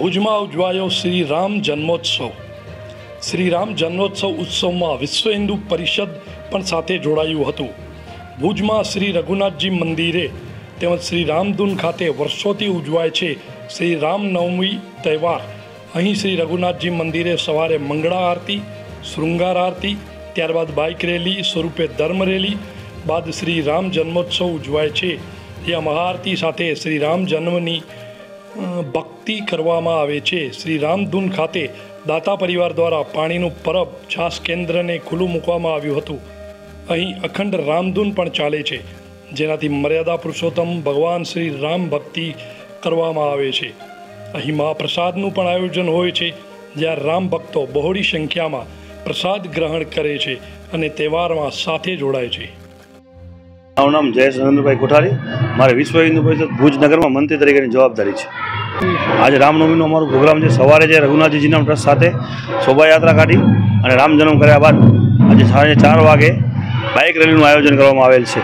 ભુજમાં ઉજવાયો શ્રી રામ જન્મોત્સવ. શ્રી રામ જન્મોત્સવ ઉત્સવમાં વિશ્વ હિન્દુ પરિષદ પણ સાથે જોડાયું હતું. ભુજમાં શ્રી રઘુનાથજી મંદિરે તેમજ શ્રી રામધૂન ખાતે વર્ષોથી ઉજવાય છે શ્રી રામનવમી તહેવાર. અહીં શ્રી રઘુનાથજી મંદિરે સવારે મંગળા આરતી, શૃંગાર આરતી, ત્યારબાદ બાઇક રેલી સ્વરૂપે ધર્મ રેલી, બાદ શ્રી રામ જન્મોત્સવ ઉજવાય છે. જ્યાં મહાઆરતી સાથે શ્રી રામ જન્મની ભક્તિ કરવામાં આવે છે. શ્રી રામધૂન ખાતે દાતા પરિવાર દ્વારા પાણીનું પરબ છાસ કેન્દ્રને ખુલ્લું મૂકવામાં આવ્યું હતું. અહીં અખંડ રામધૂન પણ ચાલે છે. જેનાથી મર્યાદા પુરુષોત્તમ ભગવાન શ્રી રામ ભક્તિ કરવામાં આવે છે. અહીં મહાપ્રસાદનું પણ આયોજન હોય છે, જ્યાં રામ ભક્તો બહોળી સંખ્યામાં પ્રસાદ ગ્રહણ કરે છે અને તહેવારમાં સાથે જોડાય છે. મારું નામ જયેશ નરેન્દ્રભાઈ કોઠારી. મારે વિશ્વ હિન્દુ પરિષદ ભુજ નગરમાં મંત્રી તરીકેની જવાબદારી છે. આજે રામનવમીનો અમારો પ્રોગ્રામ છે. સવારે જે રઘુનાથજીના ટ્રસ્ટ સાથે શોભાયાત્રા કાઢી અને રામ જન્મ કર્યા બાદ આજે સાંજે ચાર વાગે બાઇક રેલીનું આયોજન કરવામાં આવેલ છે.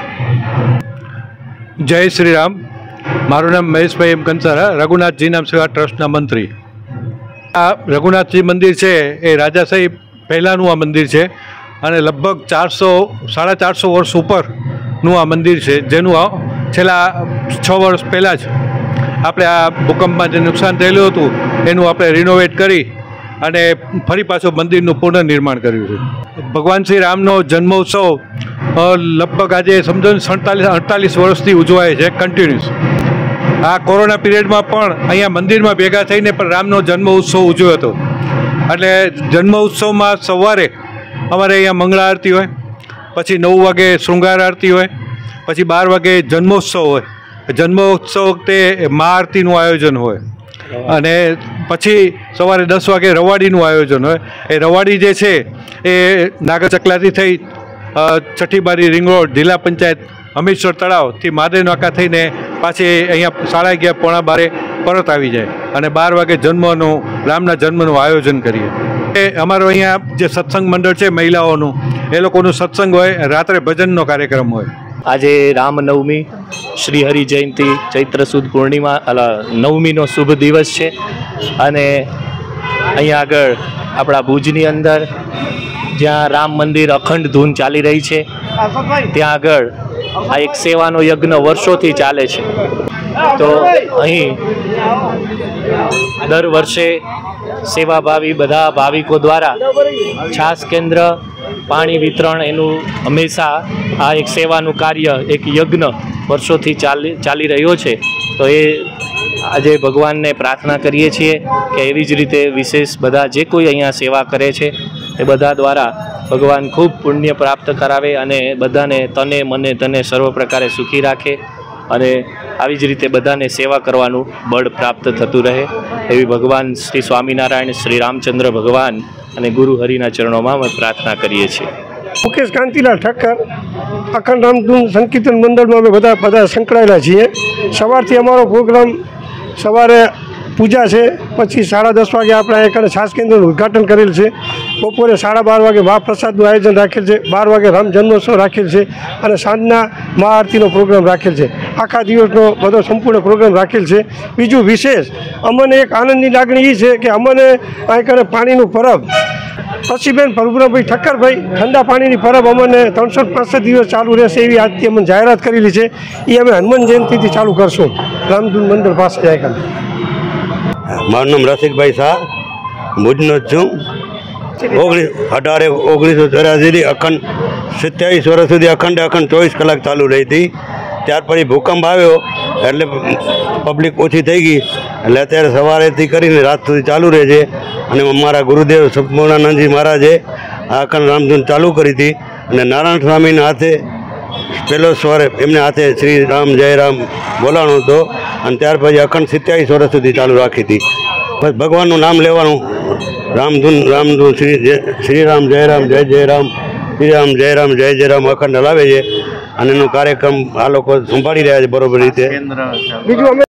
જય શ્રી રામ મારું નામ મહેશભાઈ એમ કંસારા, રઘુનાથજી નામ સેવા ટ્રસ્ટના મંત્રી. આ રઘુનાથજી મંદિર છે એ રાજા સાહેબ પહેલાંનું આ મંદિર છે અને લગભગ ચારસો, સાડા ચારસો વર્ષ ઉપરનું આ મંદિર છે, જેનું આ છેલ્લા છ વર્ષ પહેલાં જ આપણે આ ભૂકંપમાં જે નુકસાન થયેલું હતું, એનું આપણે રિનોવેટ કરી અને ફરી પાછું મંદિરનું પુનઃનિર્માણ કર્યું છે. ભગવાન શ્રી રામનો જન્મોત્સવ લગભગ આજે સમજો ને સડતાલીસ, અડતાલીસ વર્ષથી ઉજવાય છે કન્ટિન્યુઅસ આ કોરોના પિરિયડમાં પણ અહીંયા મંદિરમાં ભેગા થઈને પણ રામનો જન્મ ઉત્સવ ઉજવ્યો હતો. એટલે જન્મ ઉત્સવમાં સવારે અમારે અહીંયા મંગળા આરતી હોય પછી નવ વાગે શૃંગાર આરતી હોય, પછી બાર વાગે જન્મોત્સવ હોય. જન્મોત્સવ વખતે મા આરતીનું આયોજન હોય. અને પછી સવારે દસ વાગે રવાડીનું આયોજન હોય. એ રવાડી જે છે, એ નાગર ચકલાથી થઈ છઠ્ઠીબારી રિંગ રોડ જિલ્લા પંચાયત, હમીરસર તળાવથી માદે નાકા થઈને પાછી અહીંયા સાડા અગિયાર, પોણા બારે પરત આવી જાય. અને બાર વાગે જન્મનું, રામના જન્મનું આયોજન કરીએ. અમારો અહીંયા જે સત્સંગ મંડળ છે મહિલાઓનું, એ લોકોનું સત્સંગ હોય, રાત્રે ભજનનો કાર્યક્રમ હોય. આજે રામનવમી શ્રી હરિ જયંતિ, ચૈત્ર સુદ પૂર્ણિમા, અલા, નવમીનો શુભ દિવસ છે. અને અહીંયા આગળ આપણા ભુજની અંદર જ્યાં રામ મંદિર અખંડ ધૂન ચાલી રહી છે, ત્યાં આગળ આ એક સેવાનો યજ્ઞ વર્ષોથી ચાલે છે. તો અહીં દર વર્ષે સેવાભાવી બધા ભાવિકો દ્વારા છાસ કેન્દ્ર, પાણી વિતરણ એનું હંમેશા આ એક સેવાનું કાર્ય, એક યજ્ઞ વર્ષોથી ચાલી ચાલી રહ્યો છે. તો એ આજે ભગવાનને પ્રાર્થના કરીએ છીએ કે એવી જ રીતે વિશેષ બધા જે કોઈ અહીંયા સેવા કરે છે, એ બધા દ્વારા ભગવાન ખૂબ પુણ્ય પ્રાપ્ત કરાવે અને બધાને તને, મને, તને સર્વ પ્રકારે સુખી રાખે. અને આવી જ રીતે બધાને સેવા કરવાનું બળ પ્રાપ્ત થતું રહે. એવી ભગવાન શ્રી સ્વામિનારાયણ, શ્રી રામચંદ્ર ભગવાન અને ગુરુ હરિના ચરણોમાં અમે પ્રાર્થના કરીએ છીએ. મુકેશ કાંતિલાલ ઠક્કર અખંડ રામધૂન સંકીર્તન મંડળમાં અમે બધા બધા સંકળાયેલા છીએ. સવારથી અમારો પ્રોગ્રામ સવારે પૂજા છે. પછી સાડા દસ વાગે આપણે કને છાસ કેન્દ્રનું ઉદ્ઘાટન કરેલ છે. બપોરે સાડા બાર વાગે મહાપ્રસાદનું આયોજન રાખેલ છે. બાર વાગે રામ જન્મોત્સવ રાખેલ છે અને સાંજના મહાઆરતીનો પ્રોગ્રામ રાખેલ છે. આખા દિવસનો બધો સંપૂર્ણ પ્રોગ્રામ રાખેલ છે. બીજું વિશેષ, અમને એક આનંદની લાગણી એ છે કે અમને કને પાણીનું પરબ, શશીબેન પ્રભુરામભાઈ ઠક્કરભાઈ, ઠંડા પાણીની પરબ અમને ત્રણસો પાંસઠ દિવસ ચાલુ રહેશે એવી આજથી અમને જાહેરાત કરેલી છે. એ અમે હનુમાન જયંતિથી ચાલુ કરશું. રામધૂન મંદિર પાસે જાય મારું નામ રસિકભાઈ શાહ. ભુજનો જ છું. ઓગણીસ, અઢારે ઓગણીસો ચોરાસીથી અખંડ, સત્યાવીસ વર્ષ સુધી અખંડ અખંડ ચોવીસ કલાક ચાલુ રહી હતી. ત્યાર પછી ભૂકંપ આવ્યો, એટલે પબ્લિક ઓછી થઈ ગઈ. એટલે અત્યારે સવારેથી કરીને રાત સુધી ચાલુ રહે છે. અને અમારા ગુરુદેવ સંપૂર્ણાનંદજી મહારાજે આ અખંડ રામધૂન ચાલુ કરી હતી. અને નારાયણ સ્વામીના હાથે પહેલો સ્વર એમને હાથે શ્રી રામ જય રામ બોલાણો હતો. અને ત્યાર પછી અખંડ સિત્યાવીસ વર્ષ સુધી ચાલુ રાખી હતી. બસ ભગવાનનું નામ લેવાનું. રામધૂન રામધૂન શ્રી જય શ્રી રામ જય રામ જય જય રામ શ્રી રામ જય રામ જય જય રામ અખંડ હલાવે છે. અને એનો કાર્યક્રમ આ લોકો સંભાળી રહ્યા છે બરોબર રીતે. બીજું અમે